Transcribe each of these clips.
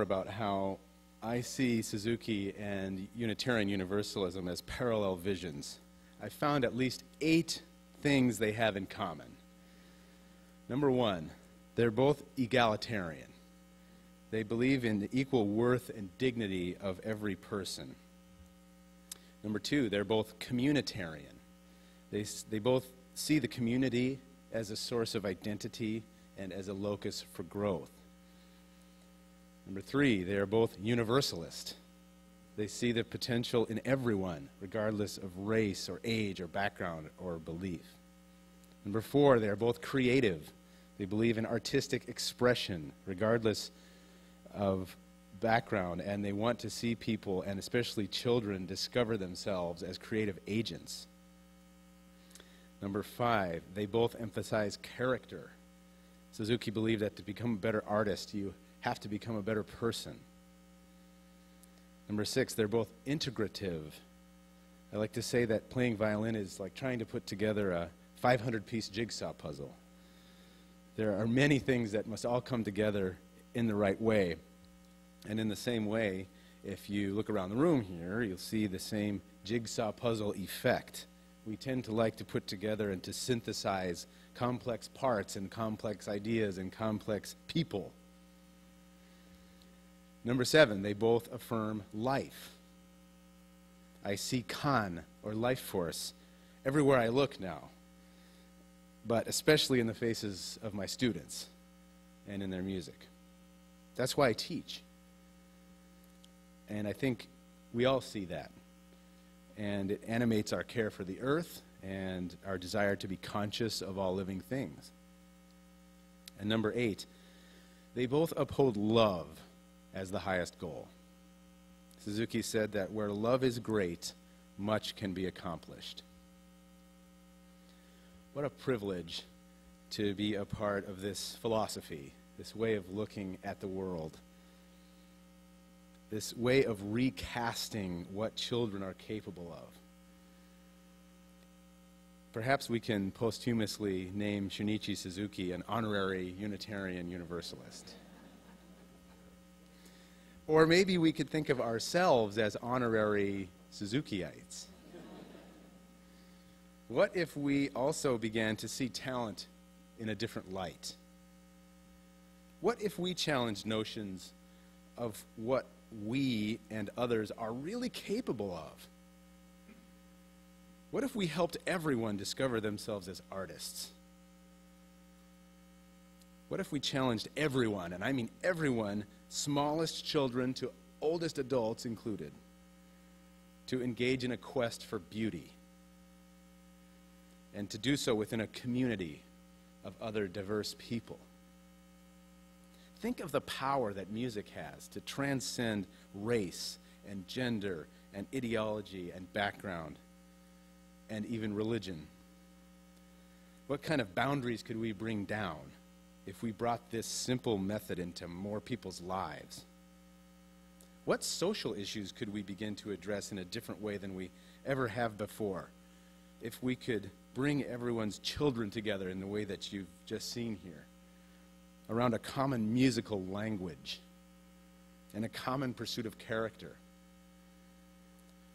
about how I see Suzuki and Unitarian Universalism as parallel visions. I found at least eight things they have in common. Number one, they're both egalitarian. They believe in the equal worth and dignity of every person. Number two, they're both communitarian. They, they both see the community as a source of identity and as a locus for growth. Number three, they are both universalist. They see the potential in everyone, regardless of race or age or background or belief. Number four, they are both creative. They believe in artistic expression, regardless of background, and they want to see people, and especially children, discover themselves as creative agents. Number five, they both emphasize character. Suzuki believed that to become a better artist, you have to become a better person. Number six, they're both integrative. I like to say that playing violin is like trying to put together a 500 piece jigsaw puzzle. There are many things that must all come together in the right way. And in the same way, if you look around the room here, you'll see the same jigsaw puzzle effect. We tend to like to put together and to synthesize complex parts and complex ideas and complex people. Number seven, they both affirm life. I see Khan, or life force, everywhere I look now, but especially in the faces of my students and in their music. That's why I teach. And I think we all see that. And it animates our care for the earth and our desire to be conscious of all living things. And number eight, they both uphold love as the highest goal. Suzuki said that where love is great, much can be accomplished. What a privilege to be a part of this philosophy, this way of looking at the world, this way of recasting what children are capable of. Perhaps we can posthumously name Shinichi Suzuki an honorary Unitarian Universalist. Or maybe we could think of ourselves as honorary Suzukyites. What if we also began to see talent in a different light? What if we challenged notions of what we and others are really capable of? What if we helped everyone discover themselves as artists? What if we challenged everyone, and I mean everyone, smallest children to oldest adults included, to engage in a quest for beauty? And to do so within a community of other diverse people. Think of the power that music has to transcend race and gender and ideology and background and even religion. What kind of boundaries could we bring down if we brought this simple method into more people's lives? What social issues could we begin to address in a different way than we ever have before if we could bring everyone's children together in the way that you've just seen here around a common musical language and a common pursuit of character?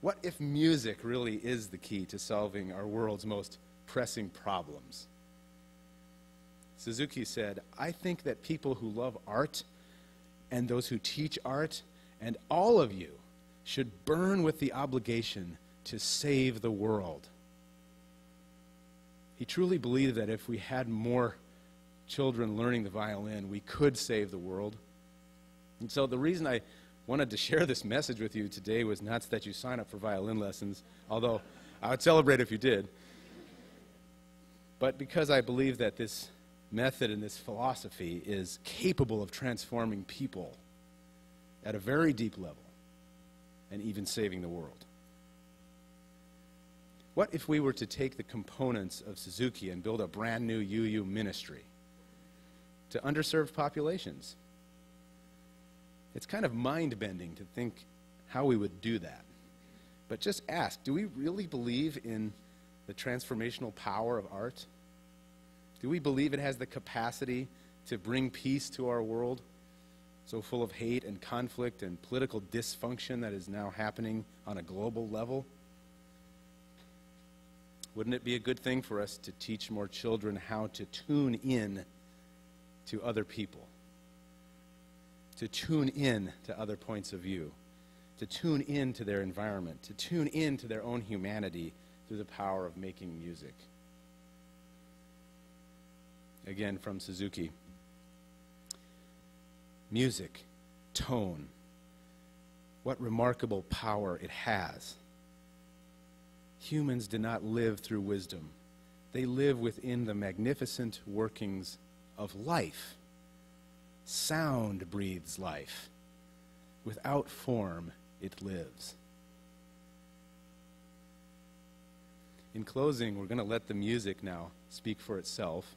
What if music really is the key to solving our world's most pressing problems? Suzuki said, I think that people who love art and those who teach art and all of you should burn with the obligation to save the world. He truly believed that if we had more children learning the violin, we could save the world. And so the reason I wanted to share this message with you today was not that you sign up for violin lessons, although I would celebrate if you did, but because I believe that this method and this philosophy is capable of transforming people at a very deep level and even saving the world. What if we were to take the components of Suzuki and build a brand new UU ministry to underserved populations? It's kind of mind bending to think how we would do that. But just ask do we really believe in the transformational power of art? Do we believe it has the capacity to bring peace to our world so full of hate and conflict and political dysfunction that is now happening on a global level? Wouldn't it be a good thing for us to teach more children how to tune in to other people? To tune in to other points of view? To tune in to their environment? To tune in to their own humanity through the power of making music? Again, from Suzuki. Music, tone, what remarkable power it has. Humans do not live through wisdom, they live within the magnificent workings of life. Sound breathes life. Without form, it lives. In closing, we're going to let the music now speak for itself,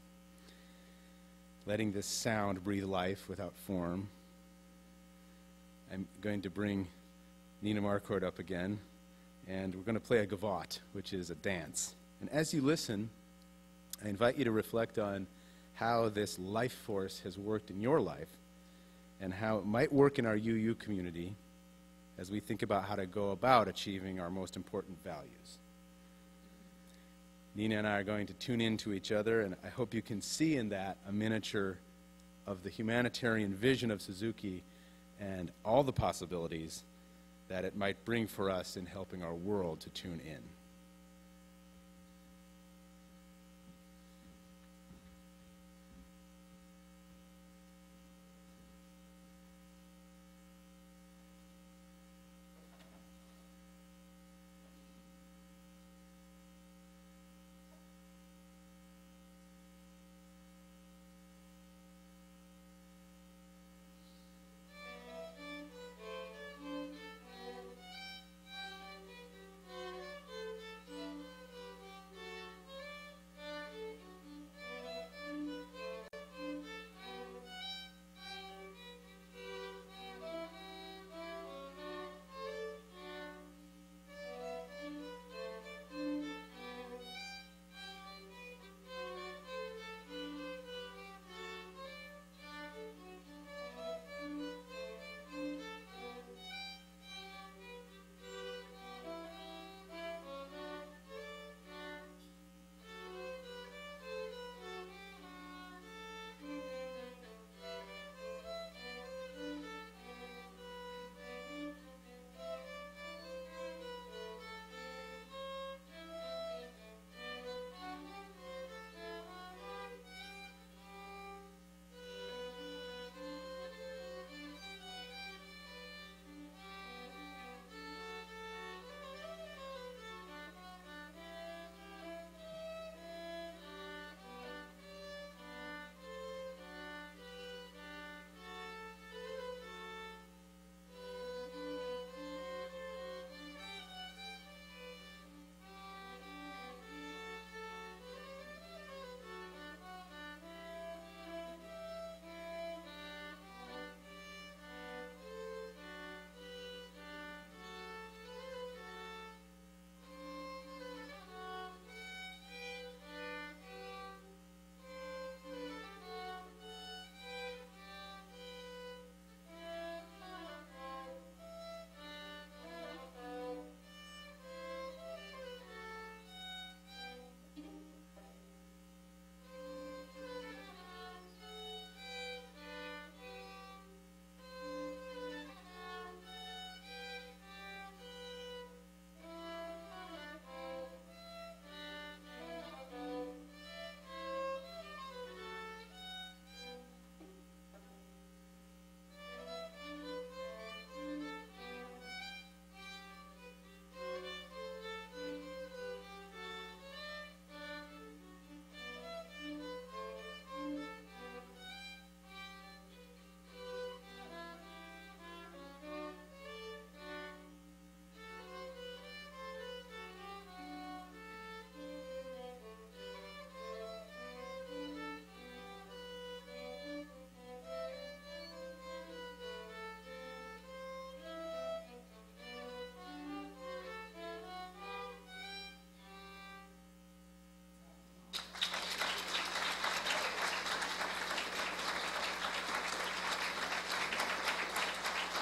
letting this sound breathe life without form. I'm going to bring Nina Marquardt up again and we're going to play a gavotte, which is a dance. And as you listen, I invite you to reflect on how this life force has worked in your life and how it might work in our UU community as we think about how to go about achieving our most important values. Nina and I are going to tune into each other, and I hope you can see in that a miniature of the humanitarian vision of Suzuki and all the possibilities that it might bring for us in helping our world to tune in.